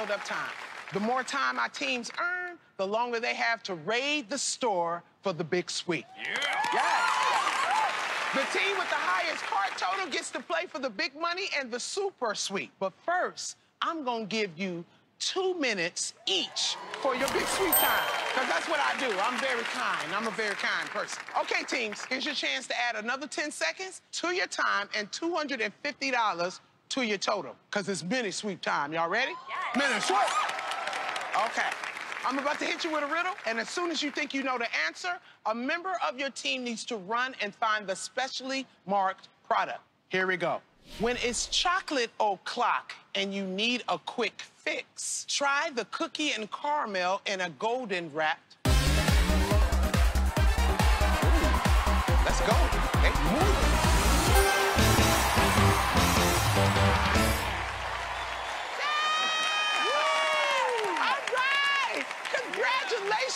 the build-up time. The more time our teams earn, the longer they have to raid the store for the big sweep. Yeah. Yes. The team with the highest card total gets to play for the big money and the super sweep. But first, I'm gonna give you two minutes each for your big sweep time. Because that's what I do. I'm very kind. I'm a very kind person. Okay, teams, here's your chance to add another 10 seconds to your time and $250 to your total. Because it's mini sweep time. Y'all ready? Yes. Mini sweep. Okay. I'm about to hit you with a riddle, and as soon as you think you know the answer, a member of your team needs to run and find the specially marked product. Here we go. When it's chocolate o'clock and you need a quick fix, try the cookie and caramel in a golden wrapped. Let's go.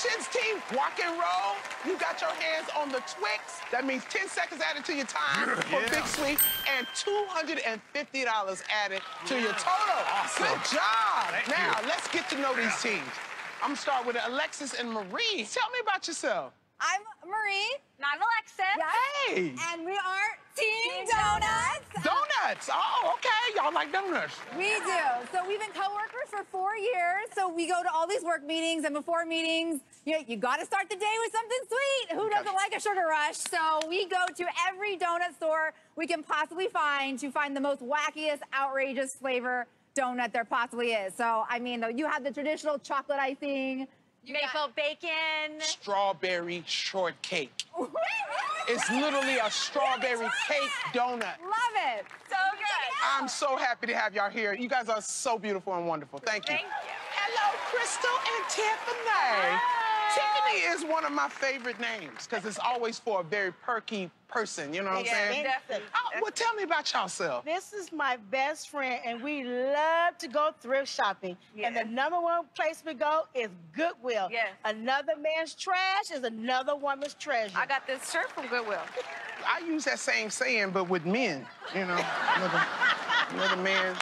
Congratulations, team Guac and Roll. You got your hands on the Twix. That means 10 seconds added to your time for Yeah. Big Sweep and $250 added to your total. Awesome. Good job. Thank now, you. let's get to know these teams. I'm gonna start with Alexis and Marie. Tell me about yourself. I'm Marie. And I'm Alexis. Hey! And we are Team Donuts. Donuts. Oh, okay. Y'all like donuts. We do. So we've been coworkers for four years. So we go to all these work meetings, and before meetings, you you got to start the day with something sweet. Who doesn't like a sugar rush? So we go to every donut store we can possibly find to find the most wackiest, outrageous flavor donut there possibly is. So I mean, though, you have the traditional chocolate icing. Maple bacon. Strawberry shortcake. It's literally a strawberry cake donut. Love it. So good. I'm so happy to have y'all here. You guys are so beautiful and wonderful. Thank you. Thank you. Hello, Crystal and Tiffany. Tiffany is one of my favorite names because it's always for a very perky person. You know what I'm saying? definitely. Oh, well, tell me about yourself. This is my best friend, and we love to go thrift shopping. And the number one place we go is Goodwill. Yes. Another man's trash is another woman's treasure. I got this shirt from Goodwill. I use that same saying, but with men. You know, another, another man.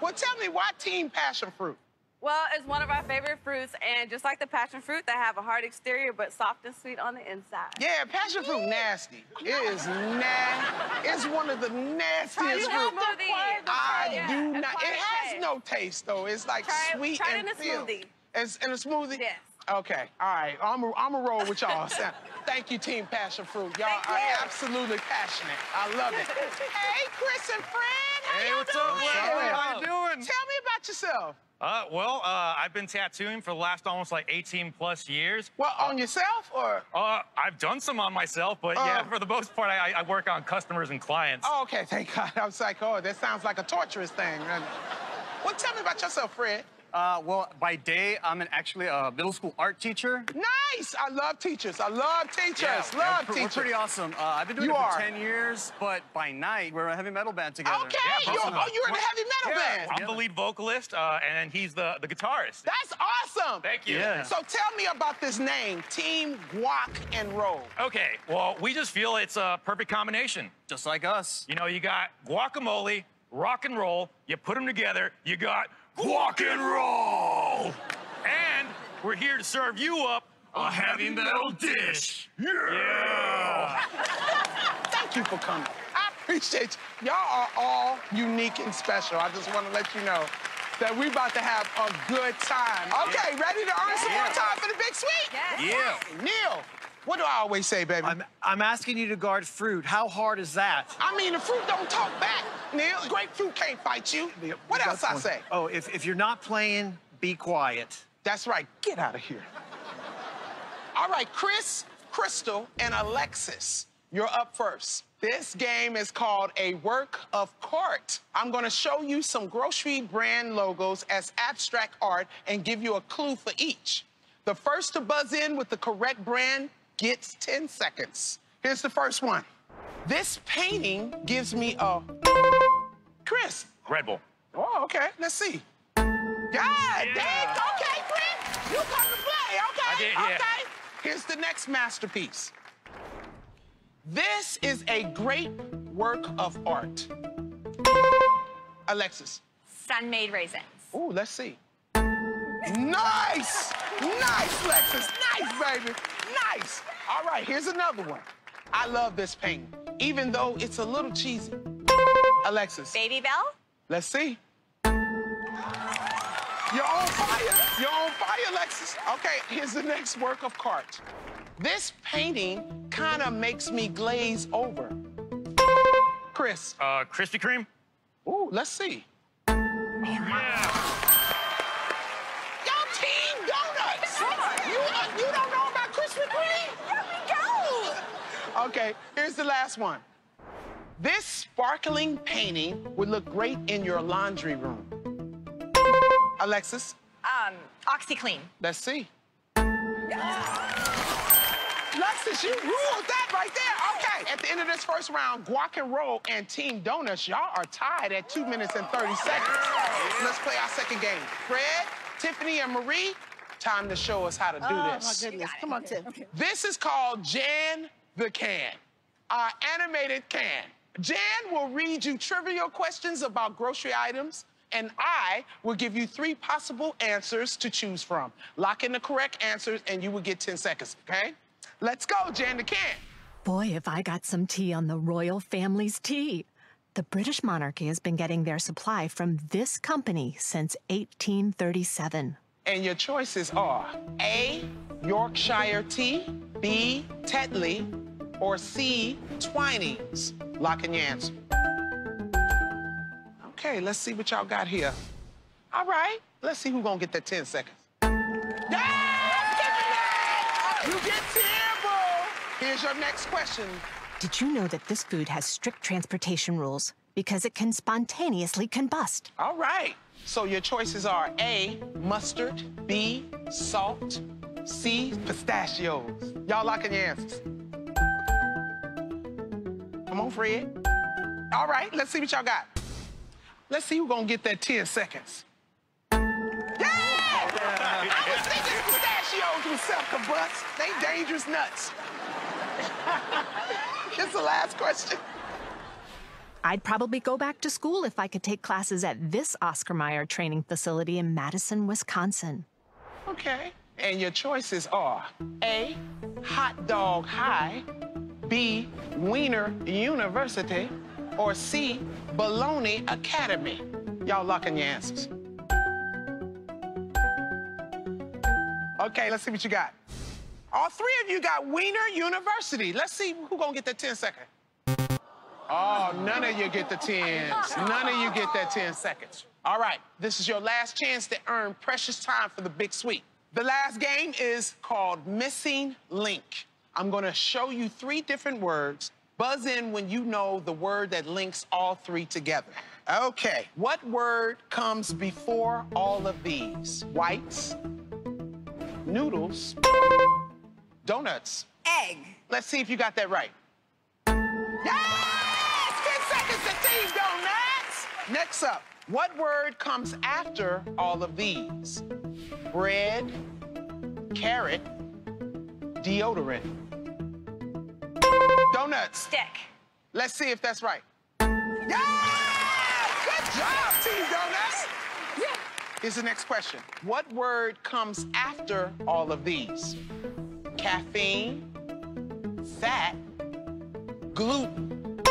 Well, tell me why Team Passion Fruit? Well, it's one of our favorite fruits, and just like the passion fruit, they have a hard exterior but soft and sweet on the inside. Yeah, passion fruit nasty. It is nasty. It's one of the nastiest You fruit. have to the I Yeah, do not. It has taste. no taste though. It's like Try sweet try it and in a filled. smoothie. It's in a smoothie. Yes. Okay. All right. I'm a, I'm a roll with y'all. So, Thank you, Team Passion Fruit. Y'all Thank are you. absolutely passionate. I love it. hey, Chris and Fred. How Hey, y'all what's doing? up, How you doing? Tell me about yourself. Uh, well, uh, I've been tattooing for the last almost like 18 plus years. Well, on yourself or? Uh, I've done some on myself, but yeah, Oh. for the most part, I, I work on customers and clients. Oh, okay. Thank God. I was like, oh, that sounds like a torturous thing. Well, tell me about yourself, Fred. Uh, well, by day, I'm an, actually a middle school art teacher. Nice. I love teachers. I love teachers. Yeah, love we're, we're pretty awesome. Uh, I've been doing You it for are. 10 years, but by night, we're a heavy metal band together. Okay. Yeah, you're, oh, you're in a heavy metal Yeah, band. I'm the lead vocalist, uh, and he's the, the guitarist. That's awesome. Thank you. Yeah. So tell me about this name, Team Guac and Roll. Okay, well, we just feel it's a perfect combination. Just like us. You know, you got guacamole, rock and roll, you put them together, you got guac and roll. And we're here to serve you up a heavy metal dish. Yeah. Thank you for coming. I appreciate you. Y'all are all unique and special. I just want to let you know that we're about to have a good time. Okay, ready to earn some more time for the big sweep? Yes. Yeah. Neil, what do I always say, baby? I'm, I'm asking you to guard fruit. How hard is that? I mean, the fruit don't talk back, Neil. Grapefruit can't fight you. What else I say? Oh, if, if you're not playing, be quiet. That's right. Get out of here. All right, Chris, Crystal, and Alexis, you're up first. This game is called a work of cart. I'm gonna show you some grocery brand logos as abstract art and give you a clue for each. The first to buzz in with the correct brand gets 10 seconds. Here's the first one. This painting gives me a. Chris. Red Bull. Oh, okay. Let's see. God dang. Okay, Chris. You come to play. Okay. I did, yeah. Okay. Here's the next masterpiece. This is a great work of art. Alexis. Sun-Maid raisins. Ooh, let's see. Nice! Nice, Lexus. Nice, baby. Nice. All right, here's another one. I love this painting, even though it's a little cheesy. Alexis, Babybel? let's see. You're on fire. You're on fire, Alexis. Okay, here's the next work of art. This painting kind of makes me glaze over. Chris. Uh, Krispy Kreme? Ooh, let's see. Yeah. Y'all Team Donuts. You, uh, you don't know about Krispy Kreme? Here we go. Okay, here's the last one. This sparkling painting would look great in your laundry room. Alexis, Um, OxiClean. let's see. Alexis, you ruled that right there. Okay, at the end of this first round, Guac and Roll and Team Donuts, y'all are tied at two minutes and 30 seconds. Let's play our second game. Fred, Tiffany, and Marie, time to show us how to do Oh, this. Oh, my goodness. Come on, Tim. This is called Jan the Can, our animated can. Jan will read you trivial questions about grocery items, and I will give you three possible answers to choose from. Lock in the correct answers, and you will get 10 seconds, okay? Let's go, Jan the Can. Boy, if I got some tea on the royal family's tea. The British monarchy has been getting their supply from this company since 1837. And your choices are A, Yorkshire tea, B, Tetley, or C, Twinings. Lock in your answer. Okay, let's see what y'all got here. All right, let's see who's gonna get that 10 seconds. Yeah, You get 10, bro. Here's your next question. Did you know that this food has strict transportation rules because it can spontaneously combust? All right. So your choices are A, mustard, B, salt, C, pistachios. Y'all locking your answers. Come on, Fred. All right, let's see what y'all got. Let's see who's gonna get that 10 seconds. Yeah! I was thinking pistachios would self-combust. They dangerous nuts. It's the last question. I'd probably go back to school if I could take classes at this Oscar Mayer training facility in Madison, Wisconsin. Okay. And your choices are A, Hot Dog High, B, Wiener University, or C, Bologna Academy. Y'all locking your answers. Okay, let's see what you got. All three of you got Wiener University. Let's see who gonna get that 10 second. Oh, none of you get the 10s. None of you get that 10 seconds. All right, this is your last chance to earn precious time for the big sweep. The last game is called Missing Link. I'm gonna show you three different words. Buzz in when you know the word that links all three together. Okay, what word comes before all of these? Whites, noodles, donuts. Egg. Let's see if you got that right. Yes! 10 seconds to Team Donuts! Next up, what word comes after all of these? Bread, carrot, deodorant. Donuts. Stick. Let's see if that's right. Yes! Good job, Team Donuts! Here's the next question. What word comes after all of these? Caffeine, fat, gluten.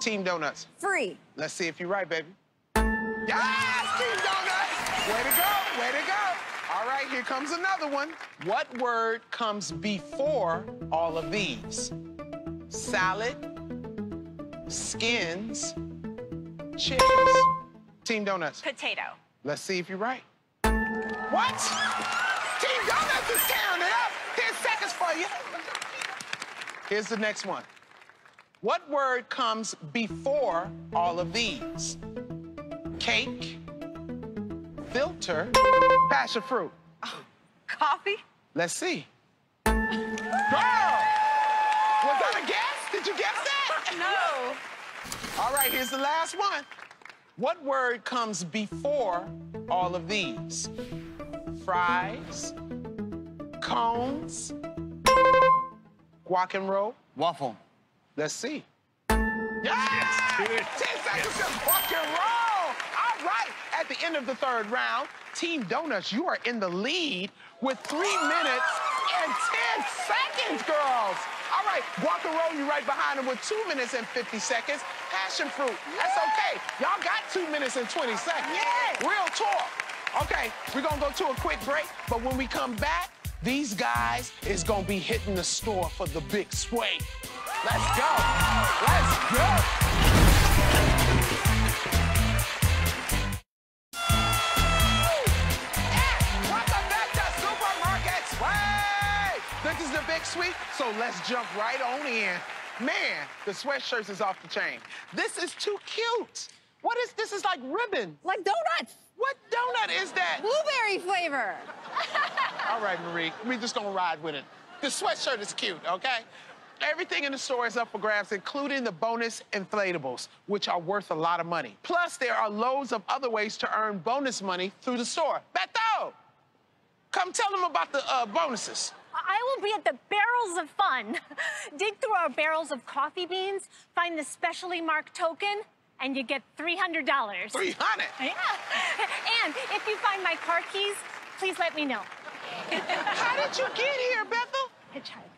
Team Donuts. Free. Let's see if you're right, baby. Yes, Team Donuts! Way to go, way to go. All right, here comes another one. What word comes before all of these? Salad, skins, chips. Team Donuts. Potato. Let's see if you're right. What? Team Donuts is tearing it up. 10 seconds for you. Here's the next one. What word comes before all of these? Cake, filter, passion fruit. Oh, coffee? Let's see. Girl! Was that guess? Did you guess that? No. All right, here's the last one. What word comes before all of these? Fries, cones, guac and roll. Waffle. Let's see. Yes! 10 seconds to guac and roll. All right, at at the end of the third round. Team Donuts, you are in the lead with three minutes and 10 seconds, girls. All right, Guac and Roll, you right behind them with two minutes and 50 seconds. Passion fruit, that's okay. Y'all got two minutes and 20 seconds. Yeah. Real talk. Okay, we're gonna go to a quick break, but when we come back, these guys is gonna be hitting the store for the big sway. Let's go. Let's go. This is the big sweep, so let's jump right on in. Man, the sweatshirts is off the chain. This is too cute. What is this? Is like ribbon. Like donuts. What donut is that? Blueberry flavor. All right, Marie, we just gonna ride with it. The sweatshirt is cute, okay? Everything in the store is up for grabs, including the bonus inflatables, which are worth a lot of money. Plus, there are loads of other ways to earn bonus money through the store. Beto, come tell them about the uh, bonuses. I will be at the Barrels of Fun. Dig through our barrels of coffee beans, find the specially marked token, and you get $300. 300. Yeah. And if you find my car keys, please let me know. How did you get here, Bethel? Hitchhike.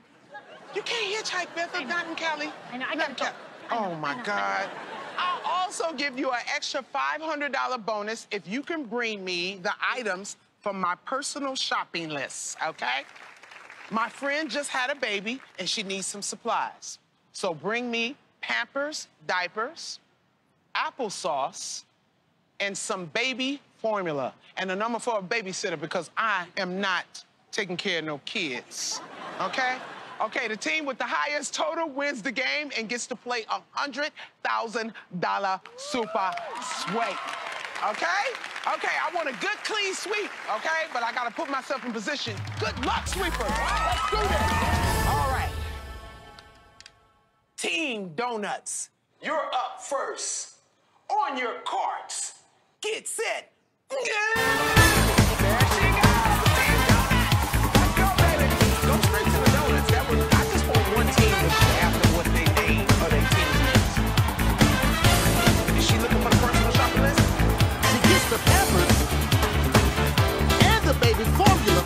You can't hitchhike, Bethel, not in Cali. I know, I in go. Oh, my I know, I God. I'll also give you an extra $500 bonus if you can bring me the items from my personal shopping list, okay? My friend just had a baby and she needs some supplies. So bring me Pampers, diapers, applesauce, and some baby formula. And a number for a babysitter because I am not taking care of no kids. Okay? Okay, the team with the highest total wins the game and gets to play a $100,000 super sweep. Okay? Okay, I want a good, clean sweep, okay? But I gotta put myself in position. Good luck, sweeper. Let's do this. All right. Team Donuts, you're up first. On your carts. Get set. There she goes. Formula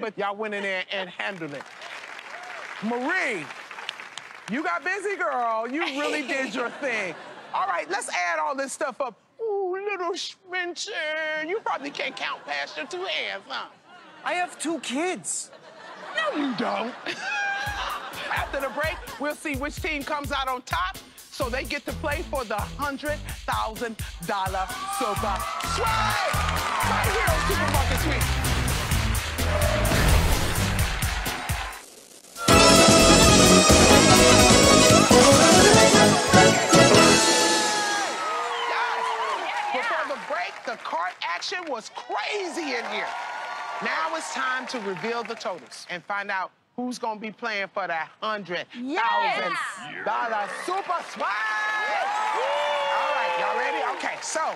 but y'all went in there and handled it. Marie, you got busy, girl. You really did your thing. All right, let's add all this stuff up. Ooh, little Spencer. You probably can't count past your two hands, huh? I have two kids. No, you don't. After the break, we'll see which team comes out on top so they get to play for the $100,000 Super Swag! Right here on Supermarket Sweep. The cart action was crazy in here. Now it's time to reveal the totals and find out who's gonna be playing for that hundred thousand dollar super swag. All right, y'all ready? Okay, so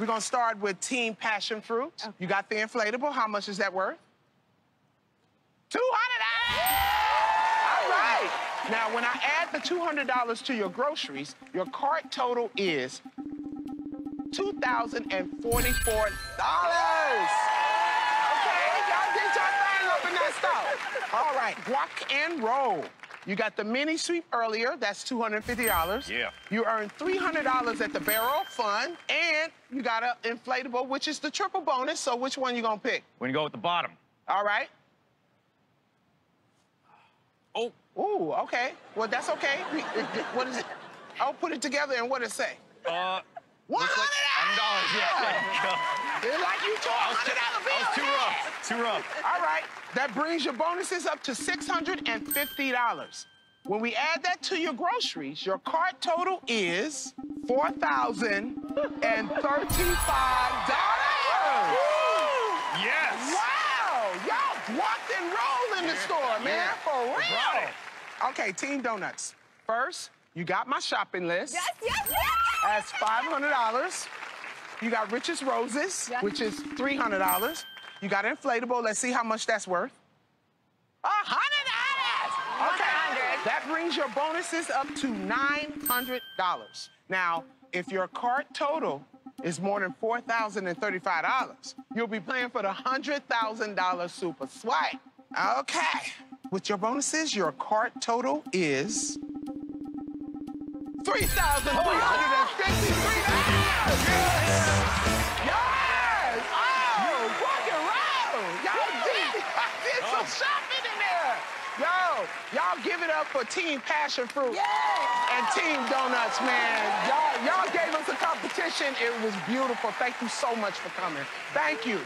we're gonna start with Team Passion Fruit. You got the inflatable. How much is that worth? Two hundred All right. Now, when I add the two hundred dollars to your groceries, your cart total is two thousand and forty-four dollars. Okay, y'all did your thing up in that stuff. All right, guac and roll. You got the mini sweep earlier, that's $250. Yeah. You earned $300 at the barrel fund, and you got an inflatable, which is the triple bonus. So which one you gonna pick? We're gonna go with the bottom. All right. Oh, Ooh, okay. Well, that's okay. What is it? I'll put it together and what it say? uh, One looks like hundred $100, yeah. It's like you tore a I was, hundred dollar I bill. was too rough. Too rough. All right, that brings your bonuses up to $650. When we add that to your groceries, your cart total is $4,035. Yes. Wow, y'all walked and rolled in the store, man, for real. brought. Okay, Team Donuts. First, you got my shopping list. Yes, yes, yes. That's $500. You got Richest Roses, which is $300. You got inflatable. Let's see how much that's worth. Hundred dollars. Okay. That brings your bonuses up to $900. Now, if your cart total is more than $4,035, you'll be playing for the $100,000 super swipe. Okay. With your bonuses, your cart total is y'all give it up for Team Passion Fruit and Team Donuts, man. Y'all, y'all gave us a competition. It was beautiful. Thank you so much for coming. Thank you.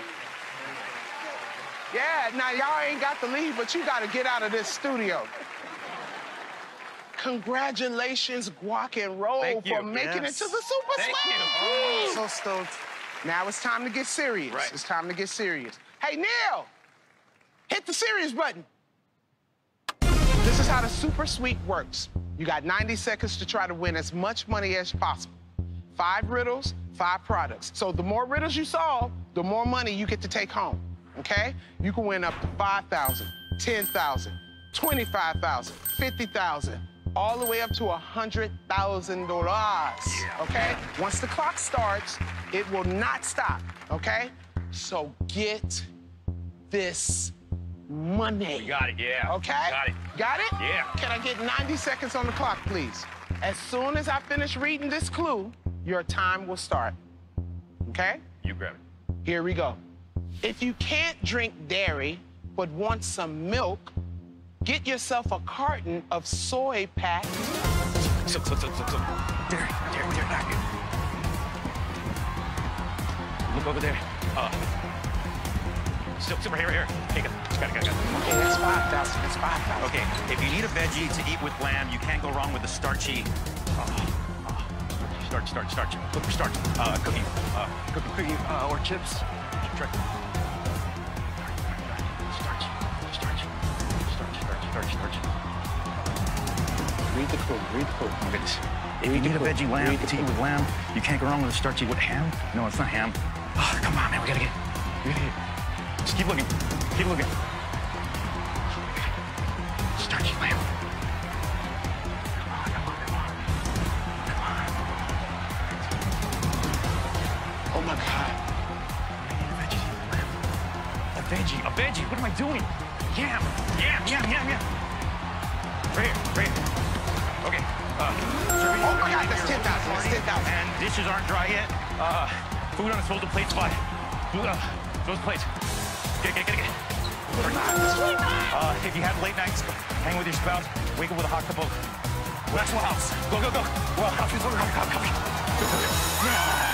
Yeah, now y'all ain't got to leave, but you got to get out of this studio. Congratulations, Guac and Roll, Thank you. for making Yes. it to the Super Thank you. So stoked. Now it's time to get serious. Right. It's time to get serious. Hey, Neil, hit the serious button. This is how the Super Sweep works. You got 90 seconds to try to win as much money as possible. Five riddles, five products. So the more riddles you solve, the more money you get to take home. Okay? You can win up to 5,000, 10,000, 25,000, 50,000, all the way up to $100,000. Okay? Once the clock starts, it will not stop. Okay? So get this money. We Got it, yeah. Okay? Got it. Got it? Yeah. Can I get 90 seconds on the clock, please? As soon as I finish reading this clue, your time will start. Okay? You grab it. Here we go. If you can't drink dairy but want some milk, get yourself a carton of soy pack. So, so, so, so, so. There, there, there, back here. Look over there. Uh. Silk, silver, here, here. Take it. Got it, got it, got it. Okay, that's 5,000. That's 5,000. Okay, if you need a veggie to eat with lamb, you can't go wrong with the starchy. Uh, uh, starch, starch, starch. Look for starch. Uh, cookie. Uh, cookie, cookie, uh, or chips. Starch. Starch, starch. Read the clue. Read the clue. Oh, goodness. If you need a veggie lamb to eat with lamb, you can't go wrong with a starchy. What, ham? No, it's not ham. Oh, come on, man. We gotta get. We gotta get. Just keep looking. Keep looking. Dishes aren't dry yet. Uh, food on disposal plate spot. Food, uh, those plates. Get, get, get, get. Uh, if you have late nights, hang with your spouse, wake up with a hot cup of Maxwell House. Go, go, go. Well, coffee, coffee, coffee,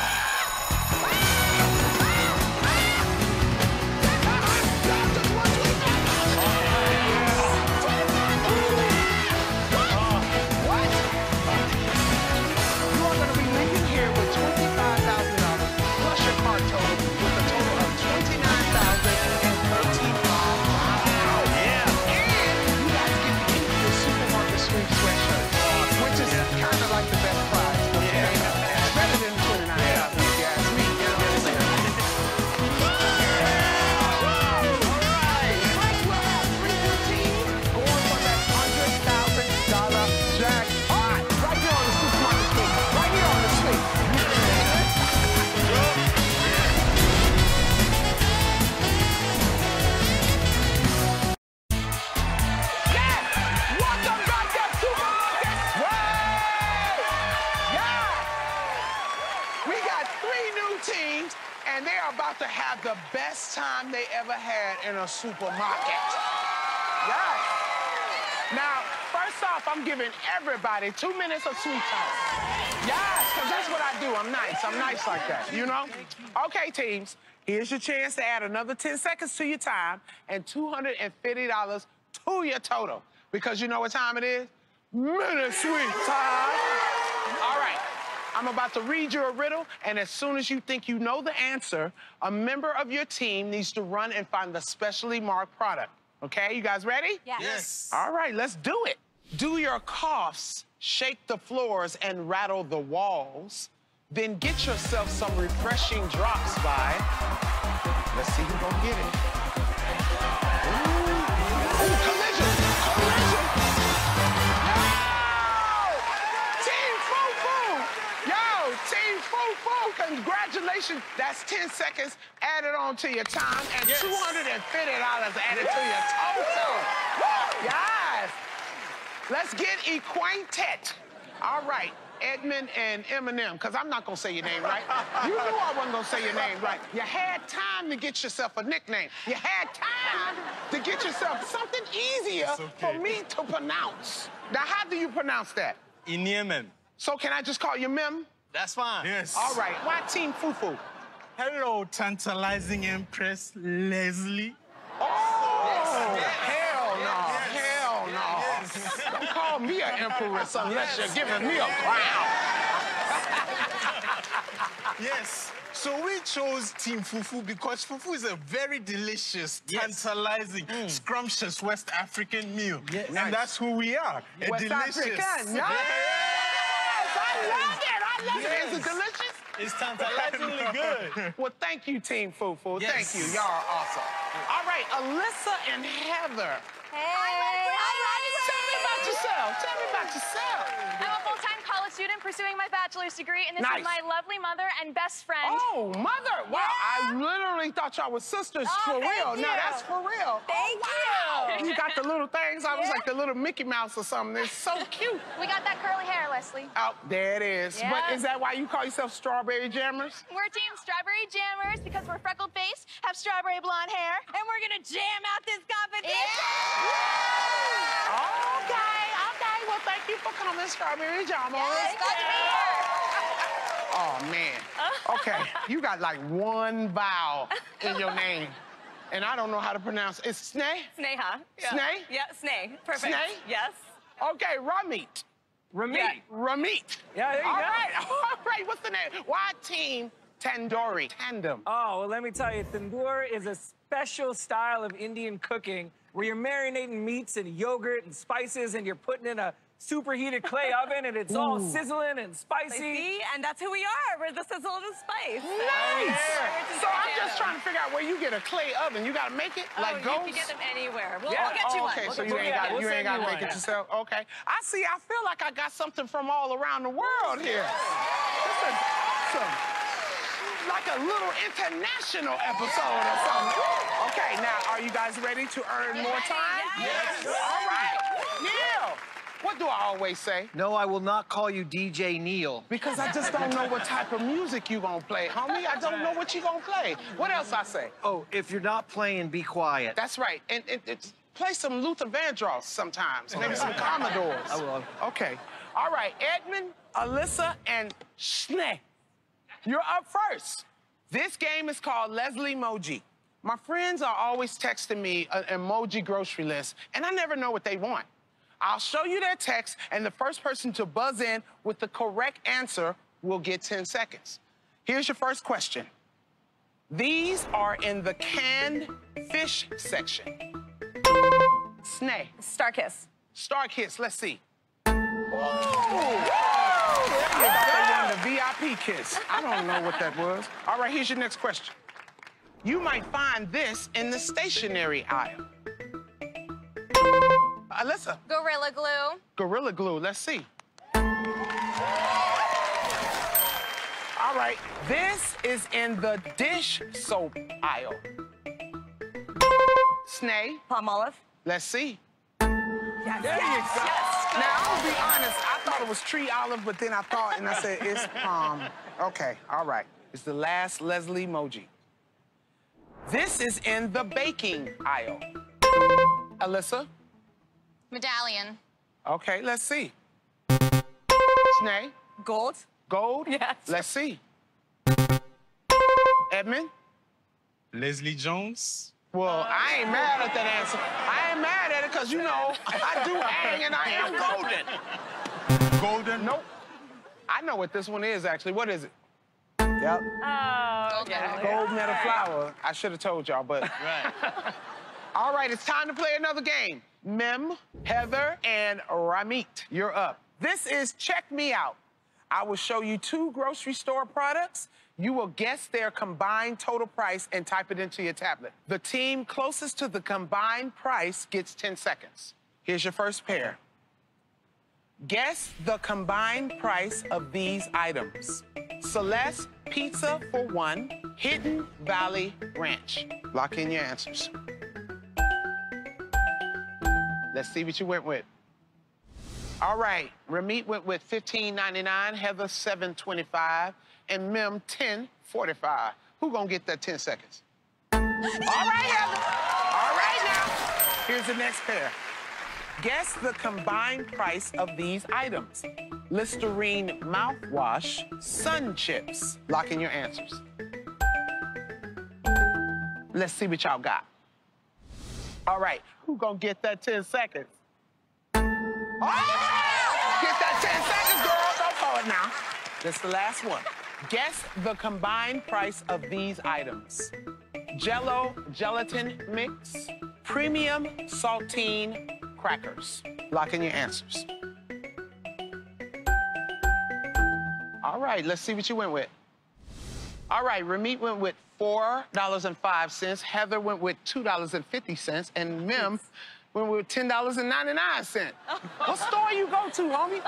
supermarket. Yes! Now, first off, I'm giving everybody two minutes of sweet time. Yes, because that's what I do. I'm nice. I'm nice like that, you know? Okay, teams, here's your chance to add another 10 seconds to your time and $250 to your total. Because you know what time it is? Minute sweet time. All right. I'm about to read you a riddle, and as soon as you think you know the answer, a member of your team needs to run and find the specially marked product. Okay, you guys ready? Yes. Yes. All right, let's do it. Do your coughs shake the floors and rattle the walls? Then get yourself some refreshing drops by. Let's see who's gonna get it. That's 10 seconds added on to your time and $250 added to your total. Yes! Let's get acquainted. All right, Edmund and Eminem, because I'm not going to say your name right. You knew I wasn't going to say your name right. You had time to get yourself a nickname. You had time to get yourself something easier for me to pronounce. Now, how do you pronounce that? Iniemen. So can I just call you Mem? That's fine. Yes. All right. Why Team Fufu? Hello, tantalizing Empress Leslie. Oh, yes oh. hell no. Hell no. Don't call me an empress unless you're giving me a crown. Yes. So we chose Team Fufu because fufu is a very delicious, Yes. tantalizing, mm. scrumptious West African meal. Yes. And Nice. that's who we are. A West delicious. African. Yes. I love it. I love it. Is it Yes. delicious? It's tantalizingly good. Well, thank you, Team Fufu. Yes. Thank you. Y'all are awesome. All right, Alyssa and Heather. Hey. Tell me about yourself. Tell me about yourself. I'm a full-time college student pursuing my bachelor's degree, and this Nice. is my lovely mother and best friend. Oh, mother. Wow, I literally thought y'all were sisters Oh, for real. you. Now, that's for real. Thank oh, wow. you. You got the little things. I was Yeah. like the little Mickey Mouse or something. It's so cute. We got that curly hair, Leslie. Oh, there it is. Yeah. But is that why you call yourself Strawberry Jammers? We're Team Strawberry Jammers because we're freckled faced, have strawberry blonde hair, and we're gonna jam out this competition. Yeah. Okay, okay. Well, thank you for coming, Strawberry Jammers. It's glad to be here. Oh, man. Okay, you got like one vowel in your name. And I don't know how to pronounce it. It's Sneh? Sneha. Yeah. Sneh? Yeah, Sneh. Perfect. Sneh? Yes. Okay, Ramit. Ramit. Yeah, Ramit. Yeah, there you All go. right, all right. What's the name? Why Team Tandoori? Tandem. Oh, well, let me tell you, tandoor is a special style of Indian cooking where you're marinating meats and yogurt and spices and you're putting in a superheated clay oven and it's all sizzling and spicy. See, and that's who we are. We're the sizzle and the spice. Nice. Yeah. So I'm just trying to figure out where you get a clay oven. You got to make it Oh, like you ghosts? can get them anywhere. We'll, Yeah. we'll get you Oh, one. okay, We'll so get you you ain't got you ain't got to make one. it yourself. Okay, I see. I feel like I got something from all around the world here. This is awesome. Like a little international episode or something. Okay, now are you guys ready to earn more time? Yes. All right. What do I always say? No, I will not call you DJ Neil. Because I just don't know what type of music you gonna play, homie. I don't know what you gonna play. What else I say? Oh, if you're not playing, be quiet. That's right. And, and, and play some Luther Vandross sometimes. Maybe oh, some Commodores. I will. Okay. All right, Edmund, Alyssa, and Schnee. You're up first. This game is called Leslie Emoji. My friends are always texting me an emoji grocery list, and I never know what they want. I'll show you their text, and the first person to buzz in with the correct answer will get 10 seconds. Here's your first question. These are in the canned fish section. Snay. StarKist. Star Kiss, let's see. They won the VIP kiss. I don't know what that was. All right, here's your next question. You might find this in the stationery aisle. Alyssa. Gorilla Glue. Gorilla Glue, let's see. All right, this is in the dish soap aisle. Snay. Palmolive. Let's see. Yes. There you go. Now, I'll be honest, I thought it was tree olive, but then I thought, and I said, it's palm. Okay, all right. It's the last Leslie emoji. This is in the baking aisle. Alyssa? Medallion. Okay, let's see. Snay? Gold. Gold? Yes. Let's see. Edmund? Leslie Jones. Well, I ain't mad at that answer. I ain't mad at it because, you know, I do hang and I am golden. Golden. Nope. I know what this one is, actually. What is it? Yep. Oh, yeah. Gold medal flour. I should have told y'all, but. Right. All right, it's time to play another game. Mem, Heather, and Ramit, you're up. This is Check Me Out. I will show you two grocery store products. You will guess their combined total price and type it into your tablet. The team closest to the combined price gets 10 seconds. Here's your first pair. Guess the combined price of these items. Celeste Pizza for one, Hidden Valley Ranch. Lock in your answers. Let's see what you went with. All right, Ramit went with $15.99, Heather $7.25, and Mem $10.45. Who gonna get that 10 seconds? All right, Heather. All right now. Here's the next pair. Guess the combined price of these items. Listerine mouthwash, SunChips. Lock in your answers. Let's see what y'all got. All right, who gonna get that 10 seconds? Oh! Get that 10 seconds, girl. Call it now. This the last one. Guess the combined price of these items. Jell-O gelatin mix, premium saltine crackers. Lock in your answers. All right, let's see what you went with. All right, Ramit went with $4.05. Heather went with $2.50. And Mim went with $10.99. What store you go to, homie?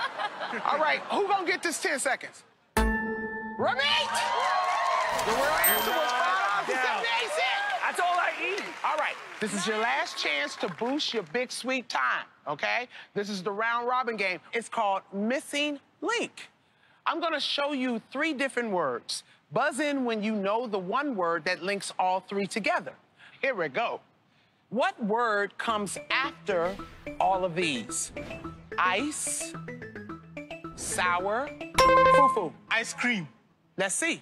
All right, who gonna get this 10 seconds? Ramit! The real answer was $5.78. That's all I eat. All right, this is your last chance to boost your big sweet time, okay? This is the round robin game. It's called Missing Link. I'm gonna show you three different words. Buzz in when you know the one word that links all three together. Here we go. What word comes after all of these? Ice, sour, foo-foo. Ice cream. Let's see.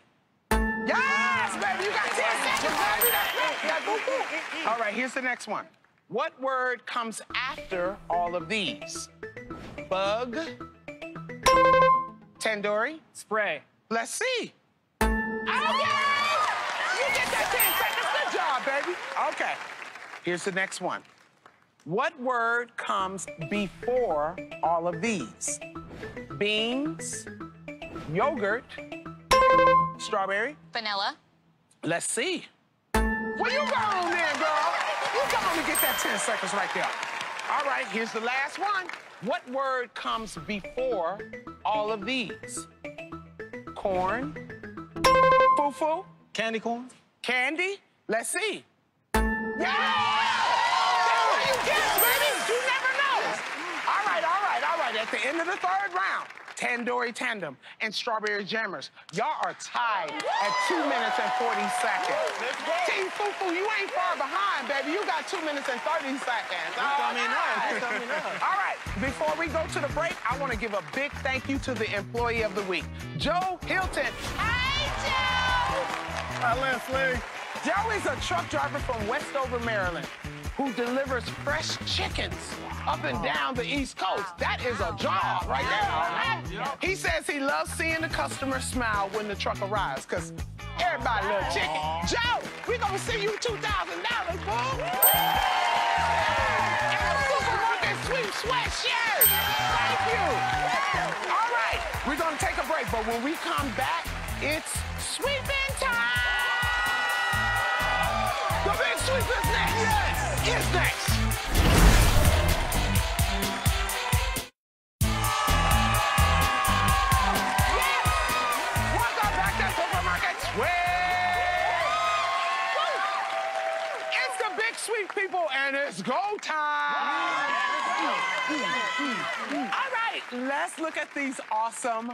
Yes, baby, you got 10 seconds, baby. That's right. Yeah, foo-foo. All right, here's the next one. What word comes after all of these? Bug, tandoori, Spray. Let's see. Okay! You get that 10 seconds. Good job, baby. Okay. Here's the next one. What word comes before all of these? Beans, yogurt, strawberry. Vanilla. Let's see. Where you going there, girl? You going to get that 10 seconds right there. All right, here's the last one. What word comes before all of these? Corn, foo-foo, Candy corn? candy. Let's see. Yeah! That's how you get baby. You never know. All right, all right, all right. At the end of the third round, Tandoori Tandem and Strawberry Jammers, y'all are tied at two minutes and 40 seconds. Team Fufu, you ain't far behind, baby. You got two minutes and 30 seconds. coming up, right. it's coming up. All right, before we go to the break, I want to give a big thank you to the employee of the week, Joe Hilton. Hi, Joe! Leslie. Joe is a truck driver from Westover, Maryland, who delivers fresh chickens up and down the East Coast. That is a job right there. He says he loves seeing the customer smile when the truck arrives, because everybody loves chicken. Joe, we're gonna send you $2,000, boo. And a supermarket sweep sweatshirt. Thank you. All right, we're gonna take a break, but when we come back, it's sweeping The big sweep is next. Yes, is next. Yes! Welcome back to Supermarket Sweep. It's the big sweep, people, and it's go time. All right, let's look at these awesome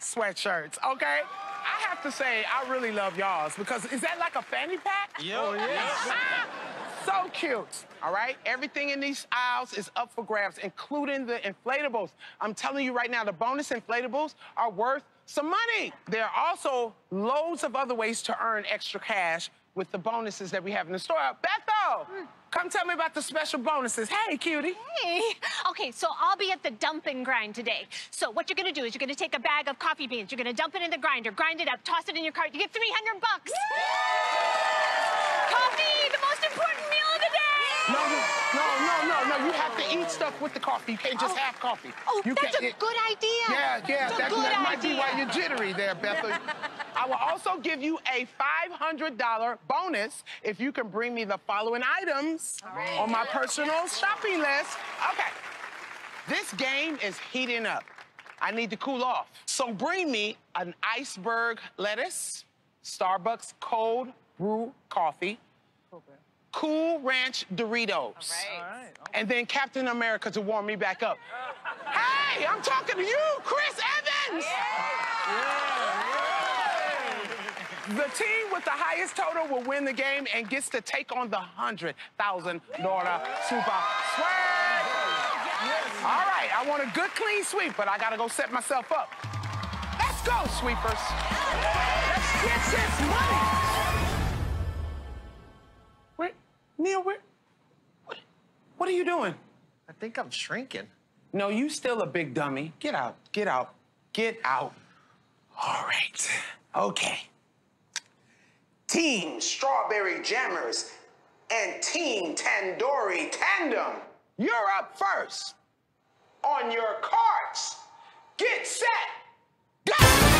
sweatshirts, okay? I have to say, I really love y'all's because is that like a fanny pack? Oh, yeah. so cute. All right, everything in these aisles is up for grabs, including the inflatables. I'm telling you right now, the bonus inflatables are worth some money. There are also loads of other ways to earn extra cash with the bonuses that we have in the store. Bethel, come tell me about the special bonuses. Hey, cutie. Hey. Okay, so I'll be at the dump and grind today. So what you're gonna do is you're gonna take a bag of coffee beans, you're gonna dump it in the grinder, grind it up, toss it in your cart, you get 300 bucks. Coffee, the most important meal of the day. No, no, no, no, no. You have to eat stuff with the coffee. You can't just oh. have coffee. Oh, you that's a good idea. Yeah, yeah, It's a that, good that might be why you're jittery there, Bethel. I will also give you a $500 bonus if you can bring me the following items on my personal shopping list. Okay, this game is heating up. I need to cool off. So bring me an iceberg lettuce, Starbucks cold brew coffee, Cool Ranch Doritos. And then Captain America to warm me back up. Hey, I'm talking to you, Chris Evans! The team with the highest total will win the game and gets to take on the $100,000 Super Swag. All right, I want a good clean sweep, but I gotta go set myself up. Let's go, sweepers. Let's get this money. Wait, Neil, where? What, what are you doing? I think I'm shrinking. No, you still a big dummy. Get out, get out, get out. All right, okay. Team Strawberry Jammers and Team Tandoori Tandem, you're up first. On your carts, get set, go!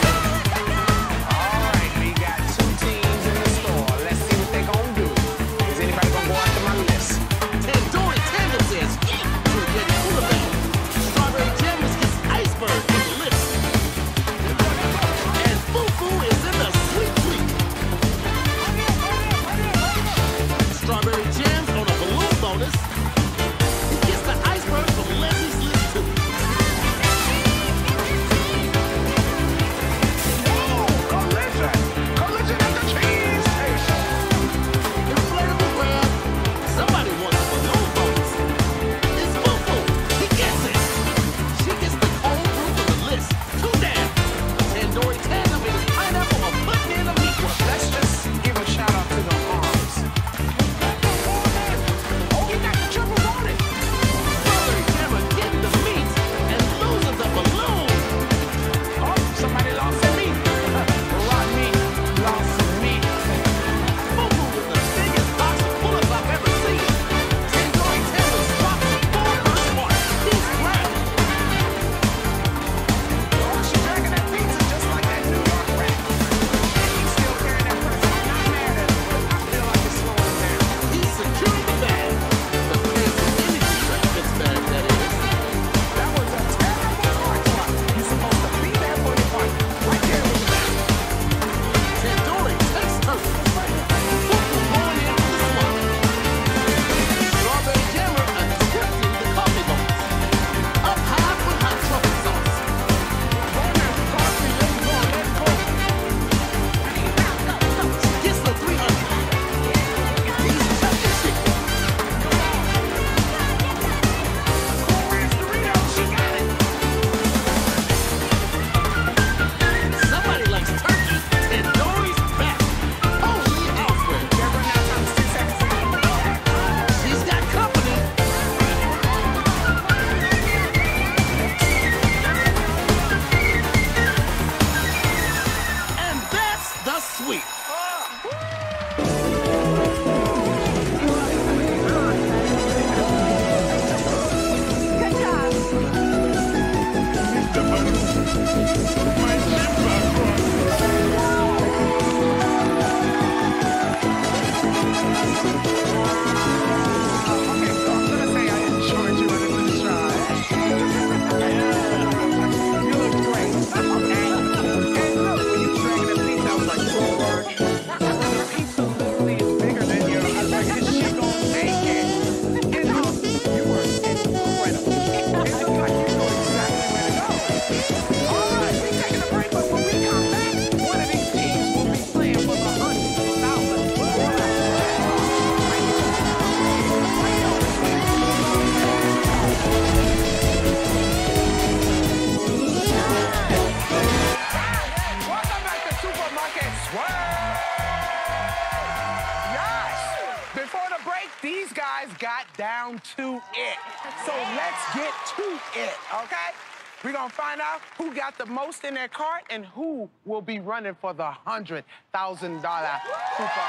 Out who got the most in their cart and who will be running for the hundred thousand dollar super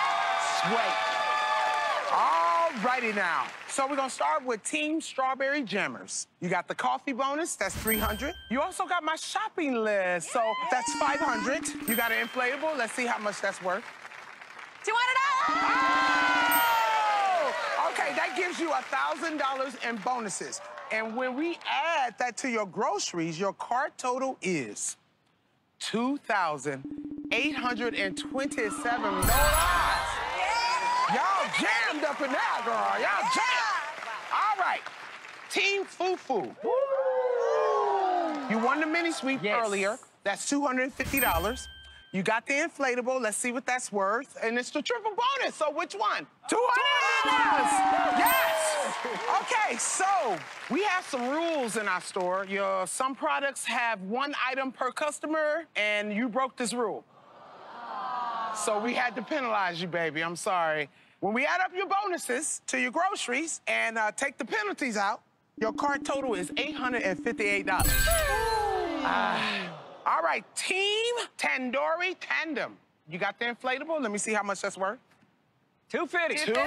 sway. Alrighty now. So we're gonna start with Team Strawberry Jammers. You got the coffee bonus, that's 300. You also got my shopping list, so that's 500. You got an inflatable, let's see how much that's worth. $200. Okay, that gives you $1,000 in bonuses. And when we add that to your groceries, your cart total is $2,827. Y'all jammed up in there, girl. Y'all jammed. All right. Team Fufu. You won the mini sweep earlier. That's $250. You got the inflatable. Let's see what that's worth. And it's the triple bonus. So which one? $200. Yes. Okay, so we have some rules in our store. Your some products have one item per customer, and you broke this rule. So we had to penalize you, baby. I'm sorry. When we add up your bonuses to your groceries and uh, take the penalties out, your cart total is $858. Ah. All right, Team Tandoori Tandem. You got the inflatable? Let me see how much that's worth. 250. $250.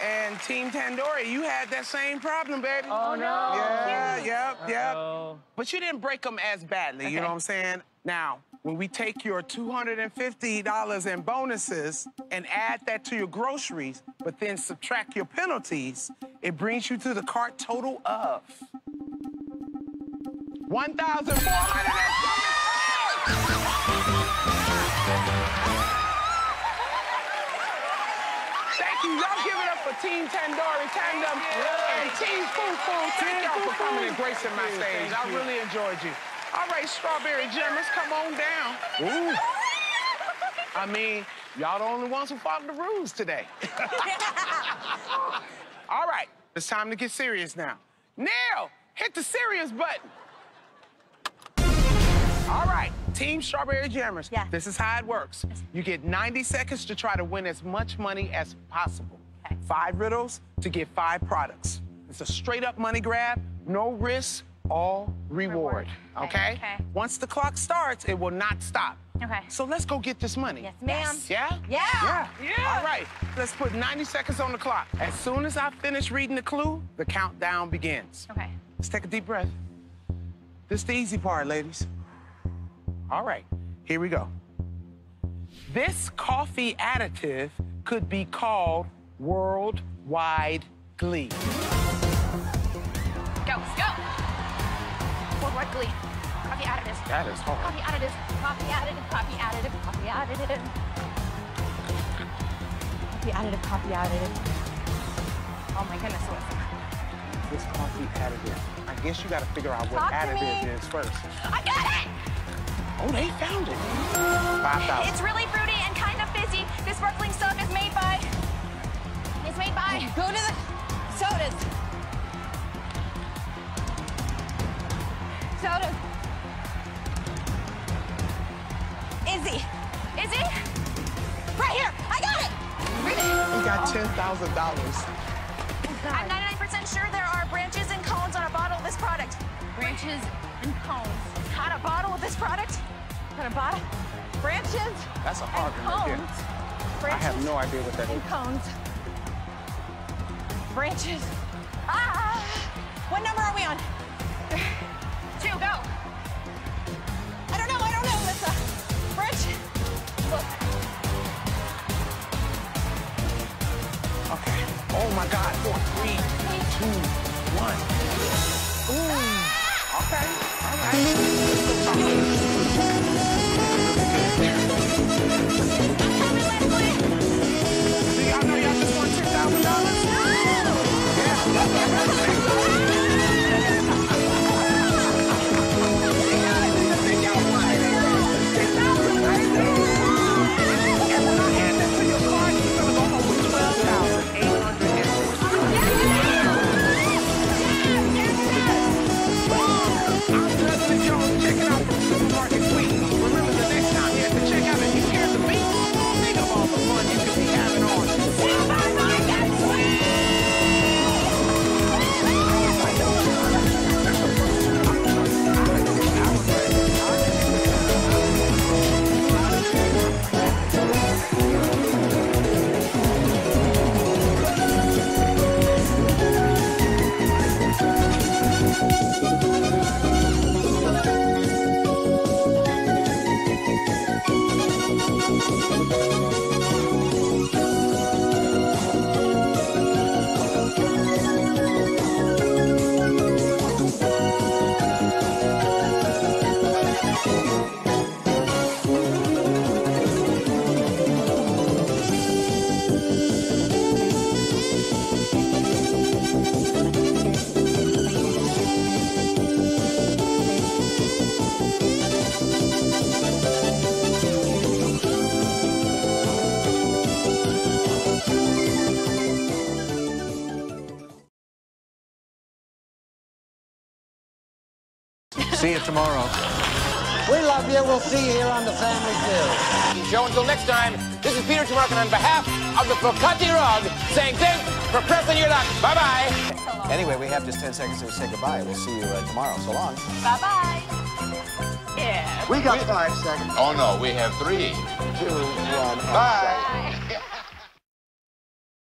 And Team Tandoori, you had that same problem, baby. Oh, no. Yeah, yep, yep. Uh-oh. But you didn't break them as badly, you know what I'm saying? Now, when we take your $250 in bonuses and add that to your groceries, but then subtract your penalties, it brings you to the cart total of $1,400. Thank you. Y'all give it up for Team Tandoori Tandem and Team Foo Foo. Thank y'all for coming and gracing my stage. I really enjoyed you. All right, Strawberry Jammers, come on down. Ooh. I mean, y'all the only ones who followed the rules today. All right, it's time to get serious now. Neil, hit the serious button. All right, Team Strawberry Jammers. Yeah. This is how it works. You get 90 seconds to try to win as much money as possible. Okay. Five riddles to get five products. It's a straight up money grab, no risk, all reward. Okay? okay. okay? Once the clock starts, it will not stop. Okay. So let's go get this money. Yes, ma'am. Yeah? Yeah. Yeah. All right. Let's put 90 seconds on the clock. As soon as I finish reading the clue, the countdown begins. Okay. Let's take a deep breath. This is the easy part, ladies. All right, here we go. This coffee additive could be called worldwide glee. Go, go. Worldwide glee. Coffee additives. That is hard. Coffee additives. Coffee additive. Coffee additive. Coffee additive. Coffee additive. Coffee additive. Oh my goodness, it? This coffee additive. I guess you gotta figure out what Talk additive is first. I got it! Oh, they found it. 5,000. It's really fruity and kind of fizzy. This sparkling soda is made by. It's made by. Go to the sodas. Soda. IZZE. IZZE? Right here. I got it. It. We got $10,000. I'm 99% sure there are branches and cones on a bottle of this product branches, and cones. Got a bottle of this product? Got a bottle? Branches. That's a hard one. Cones. Right branches, I have no idea what that and is. Cones. Branches. Ah! What number are we on? Two. Go. I don't know. I don't know, Lissa. Branch. Look. Okay. Oh my God. Four, three, two, one. Ooh. Ah! Do tomorrow. We love you. We'll see you here on the Family Feud. Show until next time, this is Peter Tomarken on behalf of the Focati Rug saying thanks for pressing your luck. Bye-bye. Anyway, we have just 10 seconds to say goodbye. We'll see you uh, tomorrow. So long. Bye-bye. Yeah. We got five seconds. Oh, no, we have three. Two, one. Bye.